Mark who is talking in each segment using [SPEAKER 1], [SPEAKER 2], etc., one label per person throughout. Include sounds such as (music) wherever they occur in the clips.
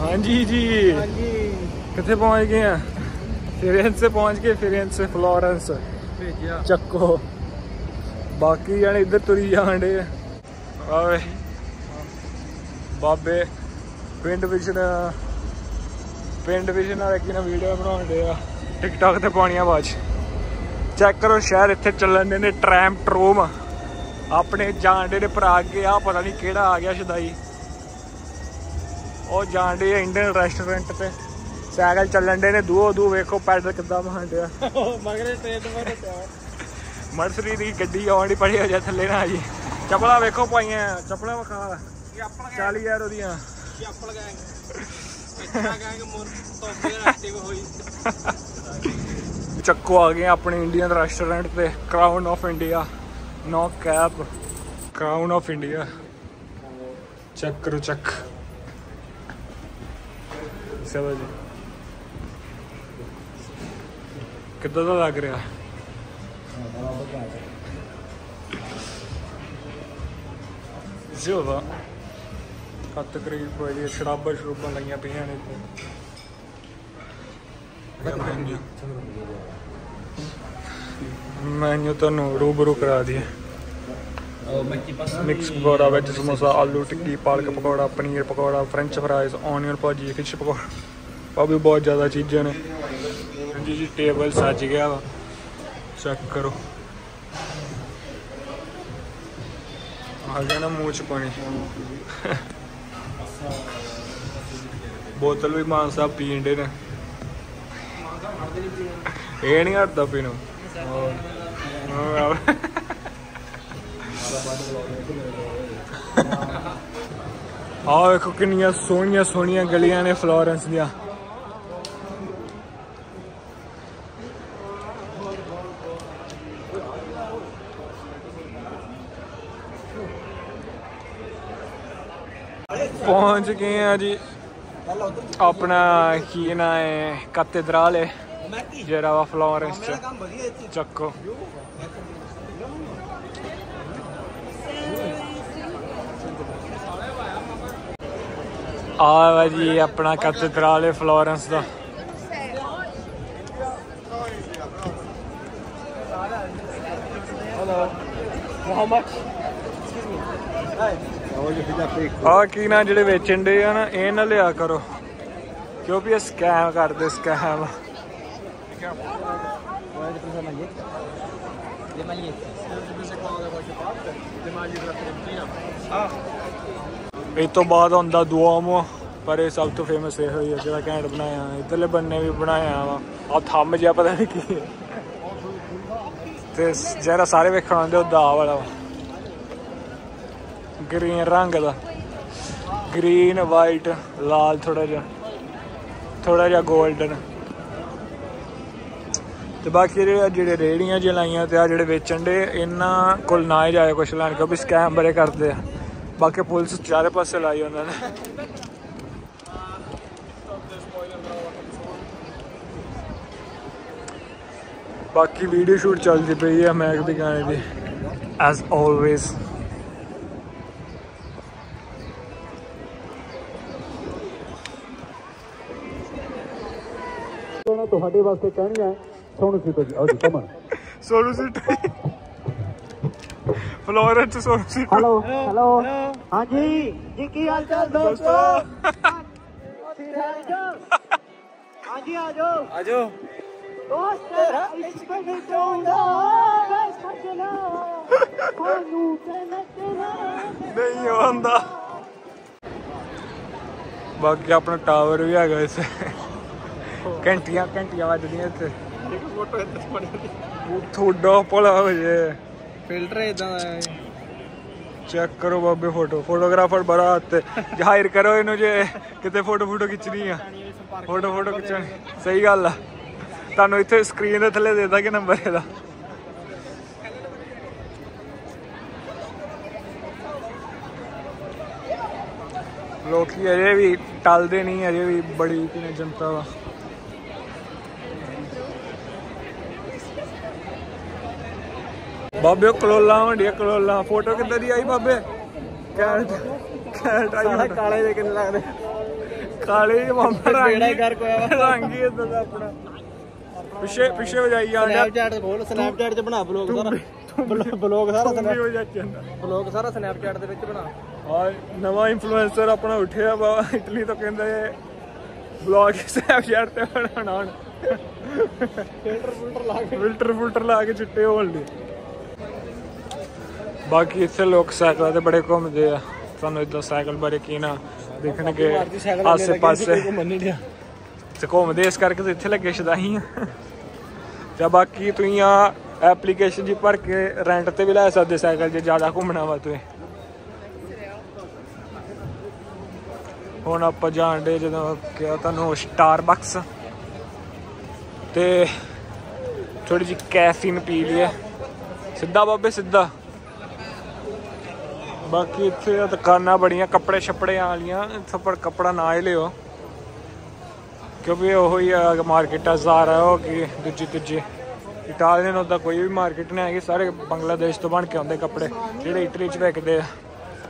[SPEAKER 1] ਹਾਂਜੀ ਜੀ।
[SPEAKER 2] ਹਾਂਜੀ।
[SPEAKER 1] ਕਿੱਥੇ ਪਹੁੰਚ ਗਏ ਆ? ਫਿਰੇਂਸੇ ਪਹੁੰਚ ਗਏ ਫਿਰੇਂਸੇ ਫਲੋਰੈਂਸ।
[SPEAKER 2] ਭੇਜਿਆ।
[SPEAKER 1] ਚੱਕੋ। ਬਾਕੀ ਜਾਣੇ ਇੱਧਰ ਤੁਰੀ ਜਾਣ ਡੇ ਆਵੇ। ਬਾਬੇ ਪਿੰਡ ਵਿੱਚ ਪਿੰਡ ਵਿੱਚ ਨਾਲ ਕੀ ਨਾ ਵੀਡੀਓ ਬਣਾਉਣ ਡੇ ਆ? ਟਿਕਟੌਕ ਤੇ ਪਾਉਣੀਆਂ ਬਾਅਦ ਚੈੱਕ ਕਰੋ ਸ਼ਹਿਰ ਇੱਥੇ ਚੱਲਣ ਦੇ ਨੇ ਟ੍ਰੈਮ ਟਰੋਮ। ਆਪਣੇ ਜਾਣਦੇ ਨੇ ਭਰਾ ਅੱਗੇ ਆ ਪਤਾ ਨਹੀਂ ਕਿਹੜਾ ਆ ਗਿਆ ਸ਼ਦਾਈ। ਉਹ ਜਾਣਦੇ ਆ ਇੰਡੀਅਨ ਰੈਸਟੋਰੈਂਟ ਤੇ। ਸਾਈਕਲ ਚੱਲਣ ਦੇ ਨੇ ਦੂਓ ਦੂ ਵੇਖੋ ਪੈਡਲ ਕਿੱਦਾਂ ਮਹਾਂਡਿਆ
[SPEAKER 2] ਮਗਰੇ ਟ੍ਰੇਨ ਤੋਂ
[SPEAKER 1] ਮਰਸਰੀ ਦੀ ਗੱਡੀ ਆਉਣ ਦੀ ਪੜੀ ਹੋ ਜਾ ਥੱਲੇ ਨਾ ਜੀ ਚੱਪਲਾਂ ਵੇਖੋ ਪਾਈਆਂ ਚੱਪਲਾਂ ਵਿਖਾ। 40 ਯਾਰ ਉਹਦੀਆਂ।
[SPEAKER 2] ਚੱਪਲ ਗੈਂਗ
[SPEAKER 1] ਚੱਕੋ ਆ ਗਏ ਆਪਣੇ ਇੰਡੀਅਨ ਰੈਸਟੋਰੈਂਟ ਤੇ crown of India no cap crown of India check. ਚਲੋ ਜੀ। ਕਿੱਦਾਂ ਦਾ ਲੱਗ ਰਿਹਾ? ਜ਼ਿਆਦਾ ਹੱਥ ਕਰੀਬ ਕੋਈ ਸ਼ਰਾਬਾਂ ਸ਼ਰੂਬਾਂ ਲਾਈਆਂ ਪਈਆਂ ਨੇ ਇੱਥੇ। ਮੈਨੂ ਤੁਹਾਨੂੰ ਰੂਬਰੂ ਕਰਾ ਦਈਏ। ਮਿਕਸ ਪਕੌੜਾ ਵਿੱਚ samosa, aloo, tikki, palak pakora, paneer pakora, French fries, onion bhaji fish pakora. ਉਹ ਵੀ ਬਹੁਤ ਜ਼ਿਆਦਾ ਚੀਜ਼ਾਂ ਨੇ। ਜੀ ਜੀ, ਟੇਬਲ ਸੱਜ ਗਿਆ ਵਾ। ਚੈੱਕ ਕਰੋ। ਆ ਗਿਆ ਨਾ ਮੂੰਹ ਚ ਪਾਣੀ। ਬੋਤਲ ਵੀ ਮਾਨ ਸਾਹਿਬ ਪੀਣ ਦੇ ਨੇ। ਇਹ ਨਹੀਂ ਹਟਦਾ ਪੀਣੋਂ। ਹੋਰ। ਆਹ ਵੇਖੋ ਕਿੰਨੀਆਂ ਸੋਹਣੀਆਂ ਸੋਹਣੀਆਂ ਗਲੀਆਂ ਨੇ ਫਲੋਰੈਂਸ ਦੀਆਂ। ਪਹੁੰਚ ਗਏ ਆ ਜੀ ਆਪਣਾ ਕੀ ਨਾ ਹੈ ਕੈਥੇਡ੍ਰਲ ਹੈ ਜਿਹੜਾ ਵਾ ਫਲੋਰੈਂਸ ਚ। ਚੱਕੋ। ਆ ਵਾ ਜੀ, ਆਪਣਾ ਕੈਥੇਡ੍ਰਲ ਹੈ, ਫਲੋਰੈਂਸ ਦਾ। ਆ ਕੀ ਨਾ, ਜਿਹੜੇ ਵੇਚਣ ਦੇ ਆ ਨਾ, ਇਹ ਨਾ ਲਿਆ ਕਰੋ। ਕਿਉਂਕਿ ਇਹ ਸਕੈਮ ਕਰਦੇ ਸਕੈਮ ਇਸ ਤੋਂ ਬਾਅਦ ਹੁੰਦਾ ਦੁਆਮੋ, ਪਰ ਇਹ ਸਭ ਤੋਂ ਫੇਮਸ ਇਹ ਹੋਈ ਹੈ ਜਿਹੜਾ ਘੈਂਟ ਬਣਾਇਆ ਇਧਰਲੇ ਬੰਨੇ ਵੀ ਬਣਾਇਆ ਵਾ। ਆ ਥੰਮ ਜਿਹਾ ਪਤਾ ਨਹੀਂ ਕੀ ਹੈ। ਤੇ ਜਿਹੜਾ ਸਾਰੇ ਵੇਖਣ ਆਉਂਦੇ ਉਹ ਦਾ ਵਾਲਾ ਵਾ। ਗ੍ਰੀਨ ਰੰਗ ਦਾ। ਗ੍ਰੀਨ ਵਾਈਟ ਲਾਲ ਥੋੜਾ ਜਿਹਾ। ਥੋੜਾ ਜਿਹਾ 골ਡਨ ਤੇ ਬਾਕੀ ਜਿਹੜੇ ਜਿਹੜੇ ਰੇੜੀਆਂ ਜਿਹੀਆਂ ਲਾਈਆਂ ਤੇ ਆ ਜਿਹੜੇ ਵੇਚਣ ਦੇ, ਇਹਨਾਂ ਕੋਲ ਨਾ ਹੀ ਜਾਏ ਕੁਛ ਲੈਣ, ਕਿਉਂਕਿ ਸਕੈਮ ਬੜੇ ਕਰਦੇ ਆ। ਬਾਕੀ ਪੁਲਿਸ ਚਾਰੇ ਪਾਸੇ ਲਾਈ ਉਹਨਾਂ ਨੇ। ਬਾਕੀ ਵੀਡੀਓ ਸ਼ੂਟ ਚੱਲਦੀ ਪਈ ਹੈ ਮੈਕ ਦੇ ਗਾਣੇ ਦੀ। ਐਸ
[SPEAKER 3] ਉਹਨਾਂ ਤੁਹਾਡੇ ਵਾਸਤੇ ਕਹਿਣੀ ਹੈ ਸੋਨੂ ਸੀਤੋ ਜੀ ਆਓ ਜੀ
[SPEAKER 1] come on Sonu sit Florence Sonu
[SPEAKER 3] sit hello hello ਹਾਂਜੀ ਜੀ ਕੀ ਹਾਲ ਚਾਲ ਦੋਸਤੋ? ਹਾਂਜੀ ਆ ਜਾਓ।
[SPEAKER 2] ਆ ਜਾਓ।
[SPEAKER 3] ਦੋਸਤ ਇਸ਼ਕ ਵਿੱਚ ਆਉਂਦਾ ਵੇ ਸਜਣਾ। ਸਾਨੂੰ ਤੇ ਨੱਚਣਾ
[SPEAKER 1] ਨਹੀਂ ਆਉਂਦਾ। ਬਾਕੀ ਆਪਣਾ ਟਾਵਰ ਵੀ ਹੈਗਾ ਇੱਥੇ ਘੰਟੀਆਂ ਘੰਟੀਆਂ ਵੱਜਦੀਆਂ ਇੱਥੇ।
[SPEAKER 2] ਇੱਕ ਫੋਟੋ ਇੱਥੇ ਬਣੀ
[SPEAKER 1] ਤੁਹਾਡਾ ਭਲਾ ਹੋ ਜੇ
[SPEAKER 2] ਫਿਲਟਰ ਇਦਾਂ ਦਾ ਹੈ
[SPEAKER 1] ਚੈੱਕ ਕਰੋ ਬਾਬੇ ਫੋਟੋ ਫੋਟੋਗ੍ਰਾਫਰ ਬੜਾ ਹੱਥ ਜ਼ਾਹਿਰ ਕਰੋ ਇਹਨੂੰ ਜੇ ਕਿਤੇ ਫੋਟੋ ਫੋਟੋ ਖਿੱਚਣੀ ਆ। ਫੋਟੋ ਫੋਟੋ ਖਿੱਚਣੀ। ਸਹੀ ਗੱਲ ਆ। ਤੁਹਾਨੂੰ ਇੱਥੇ ਸਕਰੀਨ ਦੇ ਥੱਲੇ ਦੇ ਦਾਂਗੇ ਨੰਬਰ ਇਹਦਾ। ਲੋਕੀ ਅਜੇ ਵੀ ਟਲਦੇ ਨਹੀਂ, ਅਜੇ ਵੀ ਬੜੀ ਕਿਨੇ ਜਨਤਾ ਵਾ ਬਾਬੇ ਕਲੋਲਾ ਹੁੰਦੀਆਂ ਕਲੋਲਾ। ਫੋਟੋ ਕਿੱਦਾਂ ਦੀ ਆਈ ਬਾਬੇ? ਕੈਂਟ ਕੈਂਟ ਆਈ
[SPEAKER 2] ਸਾਰਾ
[SPEAKER 1] photo।
[SPEAKER 2] ਕਾਲੇ ਦੇ ਕਿੰਨੇ ਲੱਗਦੇ।
[SPEAKER 1] ਕਾਲੇ ਮਾਮਾ ਰੰਗ। ਰੰਗ ਇਦਾਂ ਦਾ ਆਪਣਾ। ਪਿੱਛੇ ਪਿੱਛੇ ਵਜਾਈ ਜਾਂਦਾ
[SPEAKER 2] ਸਨੈਪਚੈਟ ਤੇ ਖੋਲ ਸਨੈਪਚੈਟ ਤੇ ਬਣਾ ਬਲੌਗ ਸਾਰਾ। ਬਲੌਗ ਸਾਰਾ
[SPEAKER 1] ਤੂੰ ਵੀ ਵਜਾ ਜਾਂਦਾ
[SPEAKER 2] ਬਲੌਗ ਸਾਰਾ ਸਨੈਪਚੈਟ ਦੇ ਵਿੱਚ ਬਣਾ।
[SPEAKER 1] ਆ ਨਵਾਂ ਇਨਫਲੂਐਂਸਰ ਆਪਣਾ ਉੱਠਿਆ ਵਾ ਇਟਲੀ ਤੋਂ ਕਹਿੰਦਾ ਇਹ ਬਲੌਗ ਸਨੈਪਚੈਟ ਤੇ ਬਣਾਉਣਾ।
[SPEAKER 2] ਫਿਲਟਰ ਫਿਲਟਰ ਲਾ ਕੇ।
[SPEAKER 1] ਫਿਲਟਰ ਫਿਲਟਰ ਲਾ ਕੇ ਚਿੱਟੇ ਹੋਣ ਲਈ ਬਾਕੀ ਇੱਥੇ ਲੋਕ ਸਾਈਕਲਾਂ ਤੇ ਬੜੇ ਘੁੰਮਦੇ ਆ। ਤੁਹਾਨੂੰ ਇਦਾਂ ਸਾਈਕਲ ਬਾਰੇ ਕੀ ਨਾ ਦੇਖਣਗੇ ਆਸੇ ਪਾਸੇ। ਤੇ ਘੁੰਮਦੇ ਇਸ ਕਰਕੇ ਤੇ ਇੱਥੇ ਲੱਗੇ ਸ਼ਦਾਹੀ ਆ। ਤੇ ਬਾਕੀ ਤੁਸੀਂ ਆ ਐਪਲੀਕੇਸ਼ਨ ਜੀ ਭਰ ਕੇ ਰੈਂਟ ਤੇ ਵੀ ਲੈ ਸਕਦੇ ਸਾਈਕਲ ਜੇ ਜ਼ਿਆਦਾ ਘੁੰਮਣਾ ਵਾ ਤੁਸੀਂ ਹੁਣ ਆਪਾਂ ਜਾਣਦੇ ਜਦੋਂ ਕਿਹਾ ਤੁਹਾਨੂੰ ਸਟਾਰਬਕਸ ਤੇ ਥੋੜੀ ਜਿਹੀ ਕੈਫੀਨ ਪੀ ਲਈਏ। ਸਿੱਧਾ ਬਾਬੇ ਸਿੱਧਾ। ਬਾਕੀ ਇੱਥੇ ਦੁਕਾਨਾਂ ਬੜੀਆਂ, ਕੱਪੜੇ ਛੱਪੜੇ ਵਾਲੀਆਂ, ਇੱਥੋਂ ਪਰ ਕੱਪੜਾ ਨਾ ਹੀ ਲਿਓ। ਕਿਉਂਕਿ ਉਹ ਹੀ ਆ ਮਾਰਕੀਟ ਆ, ਜ਼ਾਰਾ ਹੋ ਗਈ ਦੂਜੀ ਤੀਜੀ। ਇਟਾਲੀਅਨ ਉਹਦਾ ਕੋਈ ਵੀ ਮਾਰਕੀਟ ਨਹੀਂ ਹੈਗੀ, ਸਾਰੇ ਬੰਗਲਾਦੇਸ਼ ਤੋਂ ਬਣ ਕੇ ਆਉਂਦੇ ਕੱਪੜੇ। ਜਿਹੜੇ ਇਟਲੀ 'ਚ ਵਿਕਦੇ ਆ,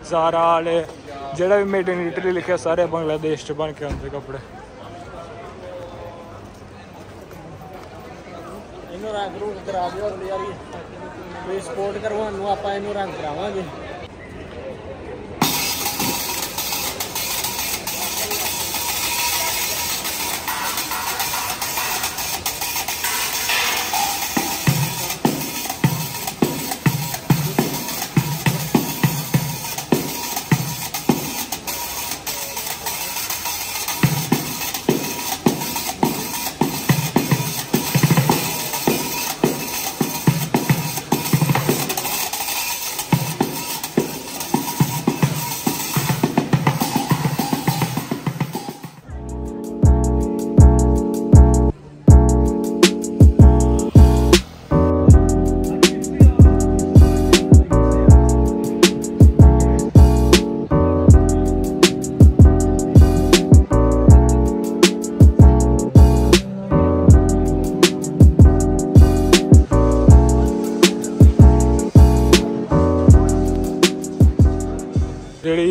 [SPEAKER 1] ਜ਼ਾਰਾ ਵਾਲੇ, ਜਿਹੜਾ ਵੀ ਮੇਡ ਇਨ ਇਟਲੀ ਲਿਖਿਆ, ਸਾਰੇ ਬੰਗਲਾਦੇਸ਼ 'ਚ ਬਣ ਕੇ ਆਉਂਦੇ ਕੱਪੜੇ।
[SPEAKER 2] ਇਹਨੂੰ ਰੰਗ ਰੂੰਗ ਕਰਾ ਦਿਓ ਅਗਲੀ ਵਾਰੀ। ਕੋਈ ਸਪੋਰਟ ਕਰਵਾਉਣ ਨੂੰ ਆਪਾਂ ਇਹਨੂੰ ਰੰਗ ਕਰਾਵਾਂਗੇ।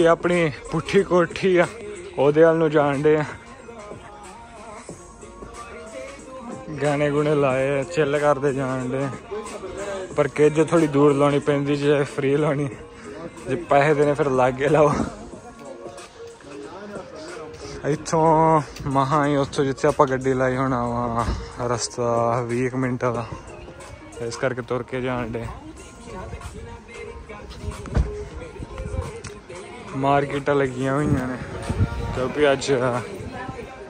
[SPEAKER 1] ਆਪਣੀ ਪੁੱਠੀ ਕੋਠੀ ਆ, ਉਹਦੇ ਵੱਲ ਨੂੰ ਜਾਣਦੇ ਆ। ਗਾਣੇ ਗੁਣੇ ਲਾਏ ਚਿੱਲ ਕਰਦੇ ਜਾਣਦੇ ਪਰ ਕਿ ਜੇ ਥੋੜੀ ਦੂਰ ਲਾਉਣੀ ਪੈਂਦੀ ਜੇ ਫ੍ਰੀ ਲਾਉਣੀ। ਜੇ ਪੈਸੇ ਦੇਣੇ ਫਿਰ ਲਾਗੇ ਲਾਓ। ਇੱਥੋਂ ਮਹਾ ਹੀ ਉੱਥੋਂ ਜਿੱਥੇ ਆਪਾਂ ਗੱਡੀ ਲਾਈ ਹੋਣਾ ਵਾ, ਰਸਤਾ 20 ਕੁ ਮਿੰਟਾਂ ਦਾ। ਇਸ ਕਰਕੇ ਤੁਰ ਕੇ ਜਾਣ ਡੇ ਮਾਰਕੀਟਾਂ ਲੱਗੀਆਂ ਹੋਈਆਂ ਨੇ। ਕਿਉਂਕਿ ਅੱਜ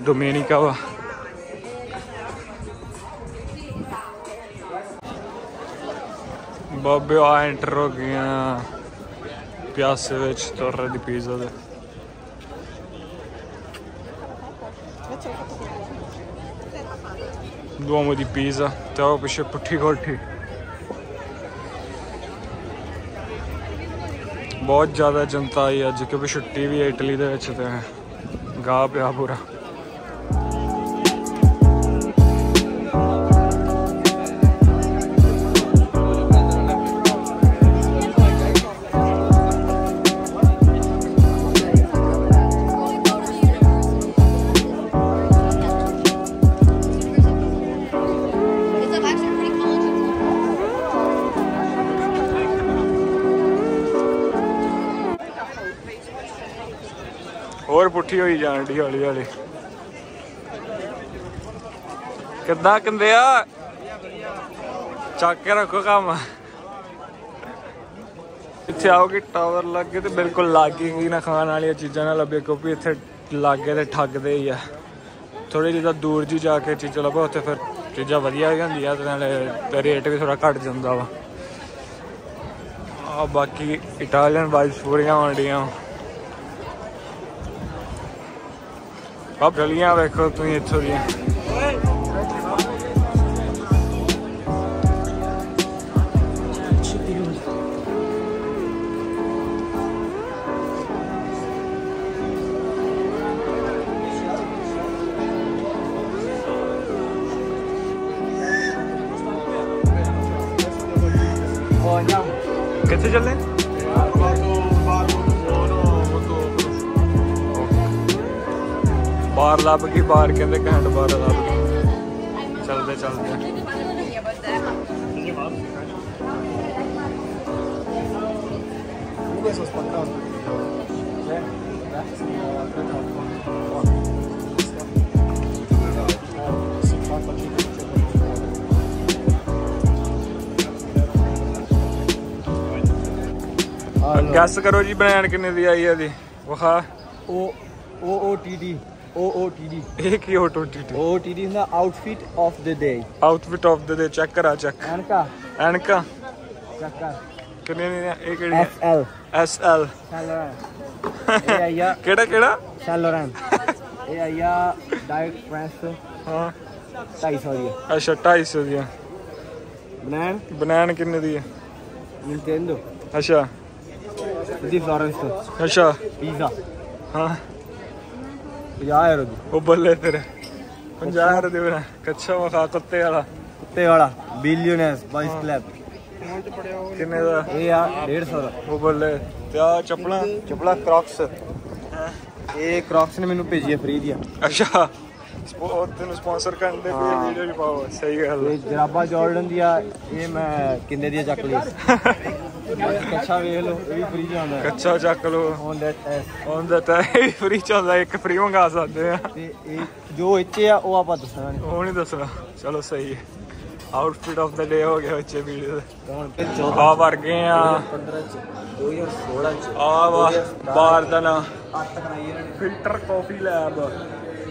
[SPEAKER 1] ਡੋਮੇਨਿਕਾ ਵਾ। ਬਾਬੇ ਆ ਐਂਟਰ ਹੋ ਗਈਆਂ। ਪਿਆਸੇ ਵਿੱਚ ਤੋਰੇ ਦੀ ਪੀਜ਼ਾ ਦੇ ਦੁਆਮੋ ਦੀ ਪੀਜ਼ਾ ਤੇ ਉਹ ਪਿੱਛੇ ਪੁੱਠੀ ਕੋਠੀ। ਬਹੁਤ ਜ਼ਿਆਦਾ ਜਨਤਾ ਆਈ ਅੱਜ ਕਿਉਂਕਿ ਛੁੱਟੀ ਵੀ ਹੈ ਇਟਲੀ ਦੇ ਵਿੱਚ ਤੇ ਗਾ ਪਿਆ ਪੂਰਾ। ਹੋਰ ਹੋਈ ਜਾਣ ਦੀ ਹੌਲੀ ਹੌਲੀ। ਕਿੱਦਾਂ ਕੰਦੇ ਆ ਚੱਕ ਕੇ ਰੱਖੋ ਕੰਮ। ਇੱਥੇ ਆਓਗੇ ਟਾਵਰ ਲੱਗੇ ਤੇ ਬਿਲਕੁਲ ਲਾਗੇ ਨਾ, ਖਾਣ ਵਾਲੀਆਂ ਚੀਜ਼ਾਂ ਨਾ ਲੱਭੇ, ਕਿਉਂਕਿ ਇੱਥੇ ਲਾਗੇ ਤੇ ਠੱਗਦੇ ਹੀ ਆ। ਥੋੜੀ ਜਿਹਾ ਦੂਰ ਜੀ ਜਾ ਕੇ ਚੀਜ਼ਾਂ ਲੱਭੋ, ਉੱਥੇ ਫਿਰ ਚੀਜ਼ਾਂ ਵਧੀਆ ਹੀ ਹੁੰਦੀਆਂ ਤੇ ਨਾਲੇ ਰੇਟ ਵੀ ਥੋੜਾ ਘਟ ਜਾਂਦਾ ਵਾ। ਆ ਬਾਕੀ ਇਟਾਲੀਅਨ ਵਾਈਬਸ ਪੂਰੀਆਂ ਆਉਂਦੀਆਂ ਆ ਗਲੀਆਂ ਵੇਖੋ ਤੁਸੀਂ ਇੱਥੋਂ ਦੀਆਂ ਕਿੱਥੇ ਚੱਲੇ ਬਾਰ ਲੱਭ ਗਈ ਬਾਰ ਕਹਿੰਦੇ ਘੰਟ ਬਾਰ ਲੱਭ ਗਈ ਚੱਲਦੇ ਚੱਲਦੇ। ਗੈਸ ਕਰੋ ਜੀ ਬਨਾਨ ਕਿੰਨੇ ਦੀ ਆਈ ਹੈ ਜੀ ਵਖਾ।
[SPEAKER 2] O O O T D O O T D.
[SPEAKER 1] ਇਹ ਕੀ auto T
[SPEAKER 2] O O T D is the outfit of the day.
[SPEAKER 1] Outfit of the day check ਕਰਾ ਚੈੱਕ
[SPEAKER 2] Anka,
[SPEAKER 1] ਐਨਕਾ
[SPEAKER 2] Chaka,
[SPEAKER 1] ਕਿੰਨੇ ਦੀਆਂ ਇਹ ਕਿਹੜੀ
[SPEAKER 2] F L,
[SPEAKER 1] S L
[SPEAKER 2] Saint Laurent. ਇਹ ਆਇਆ
[SPEAKER 1] ਕਿਹੜਾ ਕਿਹੜਾ
[SPEAKER 2] Laurent. ਇਹ ਆਇਆ Diet France
[SPEAKER 1] ਹਾਂ
[SPEAKER 2] 250 ਦੀ।
[SPEAKER 1] ਅੱਛਾ 250 ਦੀਆਂ
[SPEAKER 2] ਬਨਾਨ
[SPEAKER 1] ਬਨਾਨ ਕਿੰਨੇ ਦੀ ਹੈ
[SPEAKER 2] Nintendo.
[SPEAKER 1] ਅੱਛਾ
[SPEAKER 2] ਦੀ ਫਲੋਰੈਂਸ ਤੋਂ
[SPEAKER 1] ਅੱਛਾ
[SPEAKER 2] ਪੀਜ਼ਾ
[SPEAKER 1] ਹਾਂ
[SPEAKER 2] 50 ਯੂਰੋ ਦੀ।
[SPEAKER 1] ਉਹ ਬੱਲੇ ਤੇਰੇ। 50 ਰੁਪਏ ਦੇ ਬਣਾ ਕੱਚਾ ਵਖਾ ਕੁੱਤੇ ਵਾਲਾ।
[SPEAKER 2] ਕੁੱਤੇ ਵਾਲਾ ਬਿਲੀਅਨਰਸ ਬਾਈਸ ਕਲੱਬ
[SPEAKER 1] ਕਿੰਨੇ ਦਾ?
[SPEAKER 2] ਇਹ ਆ 150 ਦਾ।
[SPEAKER 1] ਉਹ ਬੱਲੇ ਤੇ ਆ ਚੱਪਲਾਂ
[SPEAKER 2] ਚਪਲਾ ਕ੍ਰੌਕਸ ਇਹ ਕ੍ਰੌਕਸ ਨੇ ਮੈਨੂੰ ਭੇਜੀ ਹੈ ਫ੍ਰੀ ਦੀਆਂ।
[SPEAKER 1] ਅੱਛਾ। ਸਪੋ- ਉਹ ਤੈਨੂੰ ਸਪਾਂਸਰ ਕਰਨ ਦੇ ਕੋਈ ਵੀਡੀਓ ਵੀ ਪਾਓ। ਸਹੀ ਗੱਲ ਹੈ।
[SPEAKER 2] ਇਹ ਜਰਾਬਾ ਜਾਰਡਨ ਦੀਆਂ ਇਹ ਮੈਂ ਕਿੰਨੇ ਦੀਆਂ ਚੱਕ ਲਈ (laughs) ਕੱਛਾ ਵੇਖ ਲਓ ਇਹ ਵੀ ਫ੍ਰੀ ਚ ਆਉਂਦਾ ਹੈ
[SPEAKER 1] ਕੱਚਾ ਚੱਕ ਲੋ
[SPEAKER 2] ਔਨ ਦੈਟ ਐਸ
[SPEAKER 1] ਹੁੰਦਾ ਤਾਂ ਇਹ ਫ੍ਰੀ ਚ ਆਉਂਦਾ ਇੱਕ ਫ੍ਰੀ ਮੰਗਾ ਸਕਦੇ ਆ
[SPEAKER 2] ਤੇ ਇਹ ਜੋ ਇੱਥੇ ਆ ਉਹ ਆਪਾਂ ਦੱਸਣਾ ਨਹੀਂ
[SPEAKER 1] ਉਹ ਨਹੀਂ ਦੱਸਣਾ ਚਲੋ ਸਹੀ ਹੈ ਆਊਟਫਿਟ ਆਫ ਦਾ ਡੇ ਹੋ ਗਿਆ ਬੱਚੇ ਵੀਡੀਓ ਦੇ
[SPEAKER 2] ਹੁਣ ਫਿਰ 14
[SPEAKER 1] ਆ ਵਰਗੇ ਆ
[SPEAKER 2] 15 ਚ 2016 ਚ
[SPEAKER 1] ਆ ਵਾ ਬਾਰ ਦਾ ਨਾ
[SPEAKER 2] ਅੱਤ ਕਰਾਈ ਇਹਨਾਂ ਨੇ
[SPEAKER 1] ਫਿਲਟਰ ਕਾਫੀ ਲੈਬ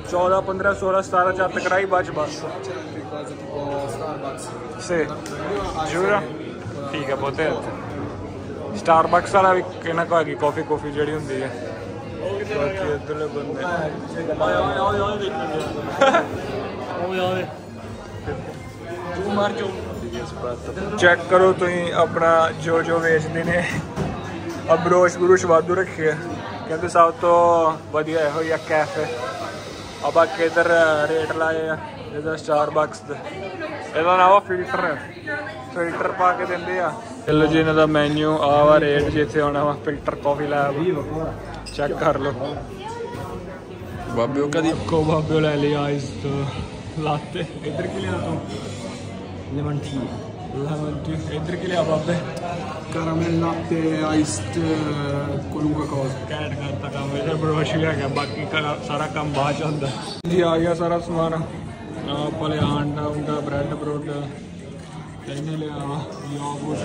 [SPEAKER 1] 14 15 16 17 ਚ ਹੱਥ ਕਰਾਈ ਬਾਅਦ ਚ ਬਸ ਸੇ ਜੂਰਾ ਠੀਕ ਹੈ ਬੋਤੇ ਸਟਾਰਬਕਸ ਵਾਲਾ ਵੀ ਕਿਹਨਾਂ ਕੋ ਹੈਗੀ ਕਾਫੀ ਕਾਫੀ ਜਿਹੜੀ ਹੁੰਦੀ ਹੈ ਬਾਕੀ ਇਧਰਲੇ ਬੰਦੇ। ਆਇਆ ਆਇਆ ਤੂੰ ਮਾਰ ਜੋ ਚੈੱਕ ਕਰੋ ਤੁਸੀਂ ਆਪਣਾ ਜੋ ਜੋ ਵੇਚਦੇ ਨੇ। ਅਬਰੋਸ਼ ਬਰੋਸ਼ ਬਰੋਸ਼ ਵਾਧੂ ਰੱਖੇ ਕਹਿੰਦੇ ਸਭ ਤੋਂ ਵਧੀਆ ਇਹੋ ਹੀ ਆ ਕੈਫੇ ਆ ਬਾਕੀ ਇਧਰ ਰੇਟ ਲਾਏ ਆ। ਇਹਦਾ ਸਟਾਰਬਕਸ ਦਾ। ਇਹਦਾ ਨਾਮ ਫਿਲਟਰ ਫਿਲਟਰ ਪਾ ਕੇ ਦਿੰਦੇ ਆ। ਚਲੋ ਜੀ ਇਹਨਾਂ ਦਾ ਮੈਨੂ ਆ ਵਾ ਰੇਟ ਜਿੱਥੇ ਆਉਣਾ ਵਾ ਫਿਲਟਰ ਕਾਫੀ ਲੈਬ ਚੈੱਕ ਕਰ ਲਓ। ਬਾਬਿਓ ਕਦੀ ਕੋ ਬਾਬਿਓ ਲੈ ਲਈ ਆਈਸ ਲਾਤੇ ਇੱਧਰ ਕੀ ਲਿਆ ਤੂੰ?
[SPEAKER 2] ਲੈਮਨ ਟੀ
[SPEAKER 1] ਲੈਮਨ ਟੀ ਇੱਧਰ ਕੀ ਲਿਆ ਬਾਬੇ?
[SPEAKER 4] latte iced uh, qualunque cosa
[SPEAKER 1] ਕੈਟ ਕਰਤਾ ਕੰਮ ਇਹਦਾ ਬਰੋਸ਼ ਵੀ ਹੈਗਾ ਬਾਕੀ ਸਾਰਾ ਕੰਮ ਬਾਅਦ ਚ ਹੁੰਦਾ। ਜੀ ਆ ਗਿਆ ਸਾਰਾ ਸਮਾਨ। ਆ ਭਲੇ ਆਂਡਾ ਉਂਡਾ ਬ੍ਰੈਡ ਬਰੋਡ ਇਹਨੇ ਲਿਆ ਯੋਗurt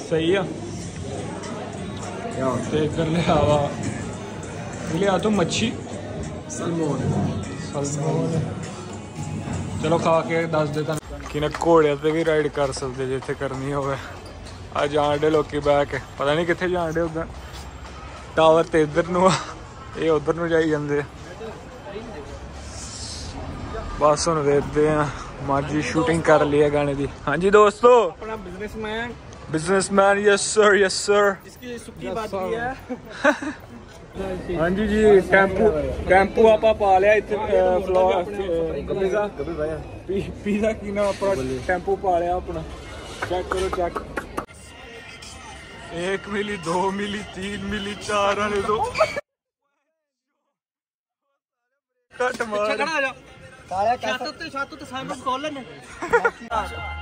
[SPEAKER 1] ਸਹੀ ਆ ਤੇ ਇੱਧਰ ਲਿਆ ਵਾ ਲਿਆ ਤੂੰ ਮੱਛੀ
[SPEAKER 4] salmone
[SPEAKER 1] ਸਲਮੋਨ ਚਲੋ ਖਾ ਕੇ ਦੱਸ ਦੇ ਤਾਂ ਕਿ ਨਾ ਘੋੜਿਆਂ ਤੇ ਵੀ ਰਾਈਡ ਕਰ ਸਕਦੇ ਜੇ ਇੱਥੇ ਕਰਨੀ ਹੋਵੇ ਆ ਜਾਣਦੇ ਲੋਕੀ ਬਹਿ ਕੇ ਪਤਾ ਨਹੀਂ ਕਿੱਥੇ ਜਾਣਦੇ ਉਦਾਂ ਟਾਵਰ ਤੇ ਇੱਧਰ ਨੂੰ ਆ ਇਹ ਉਧਰ ਨੂੰ ਜਾਈ ਜਾਂਦੇ ਬਸ ਹੁਣ ਵੇਖਦੇ ਆ माजी शूटिंग कर ली है गाने की हाँ जी दोस्तों।
[SPEAKER 2] अपना businessman
[SPEAKER 1] businessman yes sir yes sir
[SPEAKER 2] इसकी बात है। (laughs) हाँ
[SPEAKER 1] जी जी टेंपू टेंपू आप पा लिया पिज्जा की ना अपना टेंपू पा लिया अपना। चेक करो चेक एक मिली दो मिली तीन मिली चार आने दो। कट मार ਦੋ ਕੱਟ ਮਾਰ
[SPEAKER 2] काला छत ते छत ते साइमन कॉलन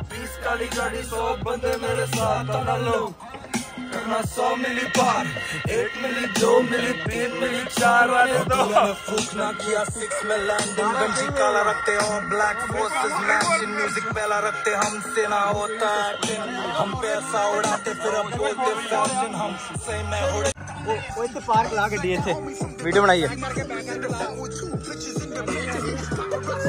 [SPEAKER 1] बीस काली गाड़ी सौ बंदे मेरे साथ आना लो करना सौ मिली पार एक मिली दो मिली तीन मिली चार वाले दो
[SPEAKER 5] फूकना किया सिक्स में लैंडिंग गंजी काला रखते हो ब्लैक फोर्सेस मैचिंग म्यूजिक पहला रखते हमसे ना होता एक्टिंग हम पैसा उड़ाते फिर अब बोलते फॉर्चून हम सही में उड़े
[SPEAKER 2] ਉਹ ਇੱਥੇ ਪਾਰਕ ਲਾ ਗੱਡੀ ਇੱਥੇ ਵੀਡੀਓ ਬਣਾਈ ਹੈ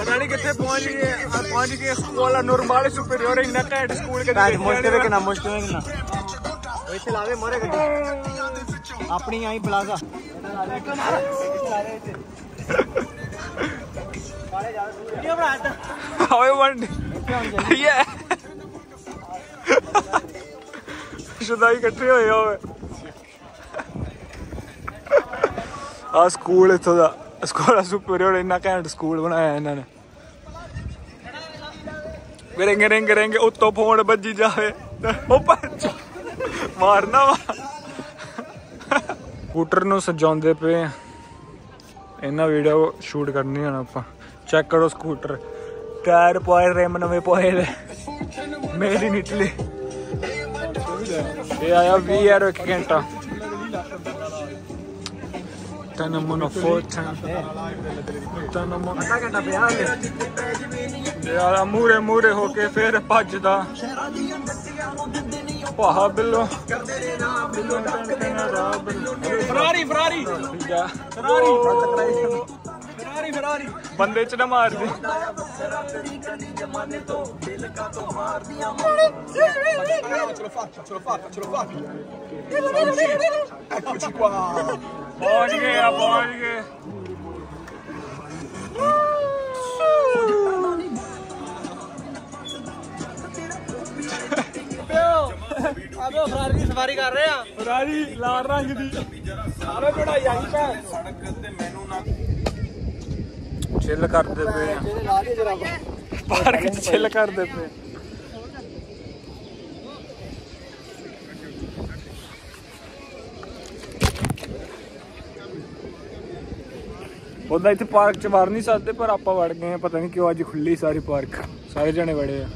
[SPEAKER 1] ਪਤਾ ਨਹੀਂ ਕਿੱਥੇ ਪਹੁੰਚ ਗਏ ਆ। ਪਹੁੰਚ ਗਏ ਸਕੂਲ ਨੋਰਮਲ ਸੁਪੀਰੀਅਰ ਇੰਨਾ ਘੈਂਟ ਸਕੂਲ ਕਦੇ
[SPEAKER 2] ਕਾਜ
[SPEAKER 1] ਵੇਖਿਆ
[SPEAKER 2] ਮੁਸ਼ਕਿਲ
[SPEAKER 1] ਨੀ
[SPEAKER 2] ਕਿੰਨਾ ਮੁਸ਼ਕਿਲ ਕਿੰਨਾ। ਉਹ ਇੱਥੇ ਲਾਵੇ ਮੋਰੇ ਗੱਡੀ। ਆਪਣੀ ਆਈ ਪਲਾਜ਼ਾ। ਵੀਡੀਓ ਬਣਾ ਦਿੱਤਾ
[SPEAKER 1] ਓਏ ਵਨ ਯੇ ਸ਼ੁਦਾਈ ਇਕੱਠੇ ਹੋਏ ਓਏ। ਆ ਸਕੂਲ ਇੱਥੋਂ ਦਾ। ਸਕੂਲ ਸੁਪੀਰੀਅਰ ਇੰਨਾ ਘੈਂਟ ਸਕੂਲ ਬਣਾਇਆ ਇਹਨਾਂ ਨੇ। ਰਿੰਗ ਰਿੰਗ ਗਰੇਂਗ, ਉੱਤੋਂ ਫੋਨ ਵੱਜੀ ਜਾਵੇ। ਉਹ ਪੱਜ ਮਾਰਨਾ ਵਾ। ਸਕੂਟਰ ਨੂੰ ਸਜਾਉਂਦੇ ਪਏ ਆ। ਇਹਨਾਂ ਵੀਡੀਓ ਸ਼ੂਟ ਕਰਨੀ ਹੁਣ ਆਪਾਂ। ਚੈੱਕ ਕਰੋ ਸਕੂਟਰ। ਟਾਇਰ ਪਾਏ ਰਿਮ ਨਵੇਂ ਪਾਏ ਦੇ ਮੇਡ ਇਨ ਇਟਲੀ ਇਹ ਆਇਆ 20 ਯਾਰ ਇੱਕ ਘੰਟਾ। ਤਨ ਮਨ ਫੋਟਨ ਤਨ ਮਨ
[SPEAKER 2] ਅੱਧਾ ਘੰਟਾ ਪਿਆ ਹਲੇ
[SPEAKER 1] ਯਾਰ ਮੂਰੇ ਮੂਰੇ ਹੋ ਕੇ ਫੇਰ ਭੱਜਦਾ। ਪਾਹਾ ਬਿੱਲੋ
[SPEAKER 2] Ferrari Ferrari.
[SPEAKER 1] Ferrari.
[SPEAKER 2] Ferrari Ferrari.
[SPEAKER 1] ਬੰਦੇ ਚ ਨਾ ਮਾਰਦੀ.
[SPEAKER 4] Eccoci qua.
[SPEAKER 1] ਪਹੁੰਚ ਗਏ ਆ ਪਹੁੰਚ ਗਏ।
[SPEAKER 2] ਆਬੇ ਫਰਾਰੀ ਦੀ ਸਵਾਰੀ ਕਰ ਰਹੇ ਆ।
[SPEAKER 1] ਫਰਾਰੀ ਲਾਲ ਰੰਗ ਦੀ।
[SPEAKER 2] ਆਬੇ ਚੜਾਈ ਆਈ ਭੈਣ।
[SPEAKER 1] ਚਿੱਲ ਕਰਦੇ ਪਏ ਆ।
[SPEAKER 2] ਇਹਨੇ ਲਾ ਦੇ ਜਰਾ
[SPEAKER 1] ਪਾਰਕ ਚ ਚਿੱਲ ਕਰਦੇ ਪਏ ਉਹਦਾ ਇੱਥੇ ਪਾਰਕ ਚ ਵੜ ਨਹੀਂ ਸਕਦੇ ਪਰ ਆਪਾਂ ਵੜ ਗਏ ਆ। ਪਤਾ ਨਹੀਂ ਕਿਉਂ ਅੱਜ ਖੁੱਲੀ ਸਾਰੀ ਪਾਰਕ। ਸਾਰੇ ਜਣੇ ਵੜੇ ਆ।